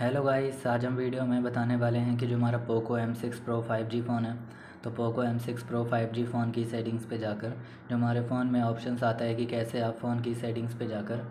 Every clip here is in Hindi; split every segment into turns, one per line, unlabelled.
हेलो गाइस आज हम वीडियो में बताने वाले हैं कि जो हमारा Poco M six Pro five G phone है तो Poco M six Pro five G phone की सेटिंग्स पे जाकर, जो हमारे फ़ोन में ऑप्शंस आता है कि कैसे आप फ़ोन की सेटिंग्स पे जाकर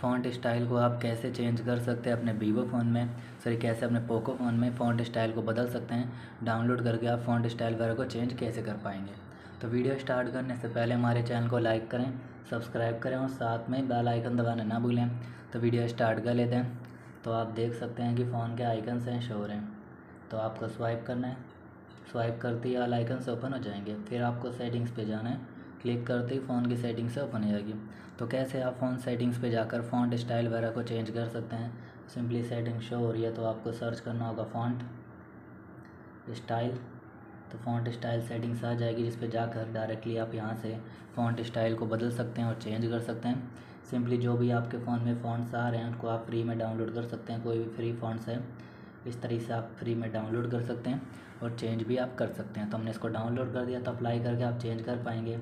फ़ॉन्ट स्टाइल को आप कैसे चेंज कर सकते हैं अपने वीवो फ़ोन में सॉरी कैसे अपने पोको फ़ोन में फ़ॉन्ट स्टाइल को बदल सकते हैं डाउनलोड करके आप फ़ॉन्ट स्टाइल वगैरह को चेंज कैसे कर पाएँगे। तो वीडियो स्टार्ट करने से पहले हमारे चैनल को लाइक करें सब्सक्राइब करें और साथ में बेल आइकन दबाना ना भूलें। तो वीडियो स्टार्ट कर लेते हैं। तो आप देख सकते हैं कि फ़ोन के आइकन हैं शो हो रहे हैं। तो आपको स्वाइप करना है। स्वाइप करते ही ऑल आइकन से ओपन हो जाएँगे। फिर आपको सेटिंग्स पे जाना है। क्लिक करते ही फ़ोन की सेटिंग से ओपन हो जाएगी। तो कैसे आप फ़ोन सेटिंग्स पे जाकर फ़ॉन्ट स्टाइल वगैरह को चेंज कर सकते हैं? सिंपली सेटिंग शो हो रही है तो आपको सर्च करना होगा फ़ॉन्ट स्टाइल। तो फ़ॉन्ट स्टाइल सेटिंग्स आ जाएगी जिस पर जाकर डायरेक्टली आप यहाँ से फ़ॉन्ट स्टाइल को बदल सकते हैं और चेंज कर सकते हैं। सिंपली जो भी आपके फ़ोन में फ़ॉन्ट्स आ रहे हैं, उनको आप फ्री में डाउनलोड कर सकते हैं। कोई भी फ्री फ़ॉन्ट्स है, इस तरीके से आप फ्री में डाउनलोड कर सकते हैं और चेंज भी आप कर सकते हैं। तो हमने इसको डाउनलोड कर दिया तो अप्लाई करके आप चेंज कर पाएँगे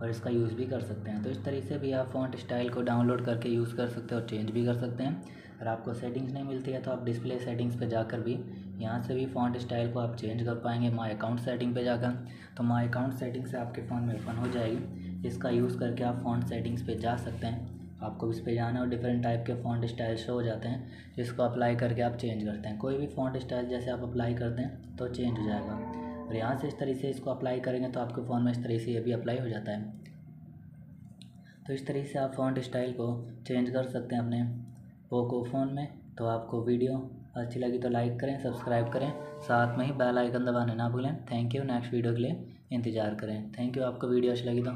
और इसका यूज़ भी कर सकते हैं। तो इस तरीके से भी आप फ़ॉन्ट स्टाइल को डाउनलोड करके यूज़ कर सकते हैं और चेंज भी कर सकते हैं। अगर आपको सेटिंग्स नहीं मिलती है तो आप डिस्प्ले सेटिंग्स पे जाकर भी, यहाँ से भी फ़ॉन्ट स्टाइल को आप चेंज कर पाएँगे। माई अकाउंट सेटिंग पे जाकर तो माई अकाउंट सेटिंग से आपके फ़ोन में ओपन हो जाएगी। इसका यूज़ करके आप फ़ॉन्ट सेटिंग्स पे जा सकते हैं। आपको इस पर जाना है और डिफरेंट टाइप के फ़ॉन्ट स्टाइल शो हो जाते हैं, जिसको अप्लाई करके आप चेंज करते हैं। कोई भी फ़ॉन्ट स्टाइल जैसे आप अप्लाई करते हैं तो चेंज हो जाएगा। और यहाँ से इस तरीके से इसको अप्लाई करेंगे तो आपके फ़ोन में इस तरीके से ये भी अप्लाई हो जाता है। तो इस तरीके से आप फ़ॉन्ट स्टाइल को चेंज कर सकते हैं अपने पोको फ़ोन में। तो आपको वीडियो अच्छी लगी तो लाइक करें सब्सक्राइब करें। साथ में ही बेल आइकन दबाने ना भूलें। थैंक यू नेक्स्ट वीडियो के लिए इंतज़ार करें। थैंक यू आपको वीडियो अच्छी लगी तो